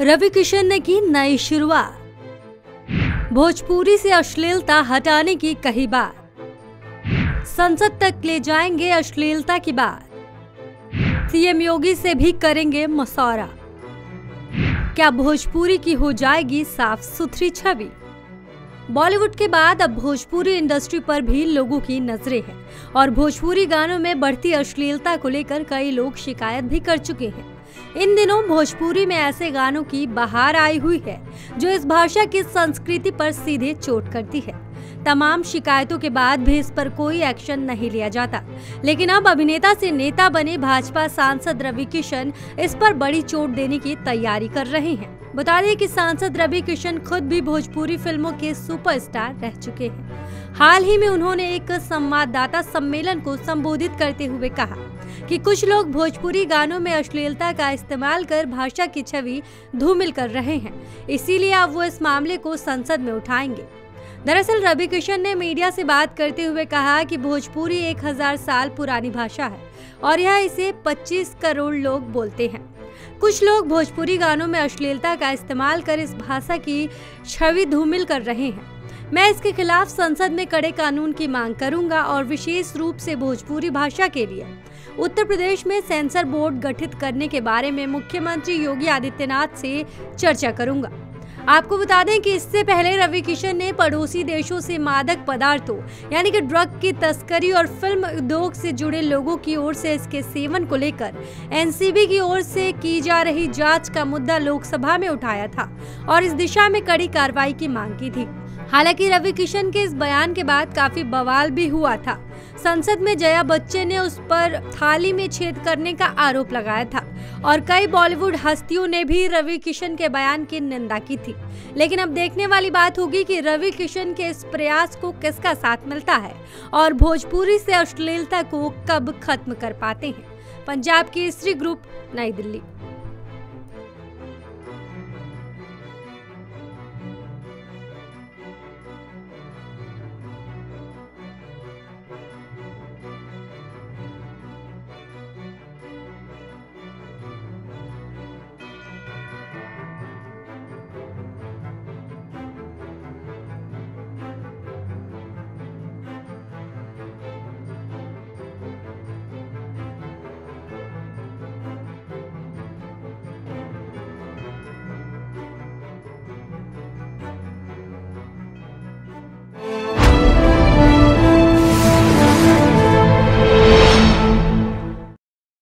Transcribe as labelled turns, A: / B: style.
A: रवि किशन ने की नई शुरुआत। भोजपुरी से अश्लीलता हटाने की कही बात। संसद तक ले जाएँगे अश्लीलता की बात। सीएम योगी से भी करेंगे मसौरा। क्या भोजपुरी की हो जाएगी साफ़ सुथरी छवि? बॉलीवुड के बाद अब भोजपुरी इंडस्ट्री पर भी लोगों की नज़रें हैं और भोजपुरी गानों में बढ़ती अश्लीलता को लेकर कई लोग शिकायत भी कर चुके हैं। इन दिनों भोजपुरी में ऐसे गानों की बहार आई हुई है, जो इस भाषा की संस्कृति पर सीधे चोट करती है। तमाम शिकायतों के बाद भी इस पर कोई एक्शन नहीं लिया जाता। लेकिन अब अभिनेता से नेता बने भाजपा सांसद रवि किशन इस पर बड़ी चोट देने की तैयारी कर रहे हैं। बता दें कि सांसद रवि किशन खुद भी भोजपुरी फ़िल्मों के सुपरस्टार रह चुके हैं। हाल ही में उन्होंने एक संवाददाता सम्मेलन को संबोधित करते हुए कहा। कि कुछ लोग भोजपुरी गानों में अश्लीलता का इस्तेमाल कर भाषा की छवि धूमिल कर रहे हैं। इसीलिए अब वो इस मामले को संसद में उठाएँगे। दरअसल रवि किशन ने मीडिया से बात करते हुए कहा कि भोजपुरी एक हज़ार साल पुरानी भाषा है और यह इसे 25 करोड़ लोग बोलते हैं। कुछ लोग भोजपुरी गानों में अश्लीलता का इस्तेमाल कर इस भाषा की छवि धूमिल कर रहे हैं। मैं इसके खिलाफ संसद में कड़े कानून की मांग करूँगा और विशेष रूप से भोजपुरी भाषा के लिए। उत्तर प्रदेश में सेंसर बोर्ड गठित करने के बारे में मुख्यमंत्री योगी आदित्यनाथ से चर्चा करूँगा। आपको बता दें कि इससे पहले रवि किशन ने पड़ोसी देशों से मादक पदार्थों, यानी कि ड्रग की तस्करी और फ़िल्म उद्योग से जुड़े लोगों की ओर से इसके सेवन को लेकर एनसीबी की ओर से की जा रही जाँच का मुद्दा लोकसभा में उठाया था और इस दिशा में कड़ी कार्रवाई की मांग की थी। हालाँकि रवि किशन के इस बयान के बाद काफ़ी बवाल भी हुआ था। संसद में जया बच्चन ने उस पर थाली में छेद करने का आरोप लगाया था और कई बॉलीवुड हस्तियों ने भी रवि किशन के बयान की निंदा की थी। लेकिन अब देखने वाली बात होगी कि रवि किशन के इस प्रयास को किसका साथ मिलता है और भोजपुरी से अश्लीलता को कब खत्म कर पाते हैं। पंजाब की स्त्री ग्रुप, नई दिल्ली।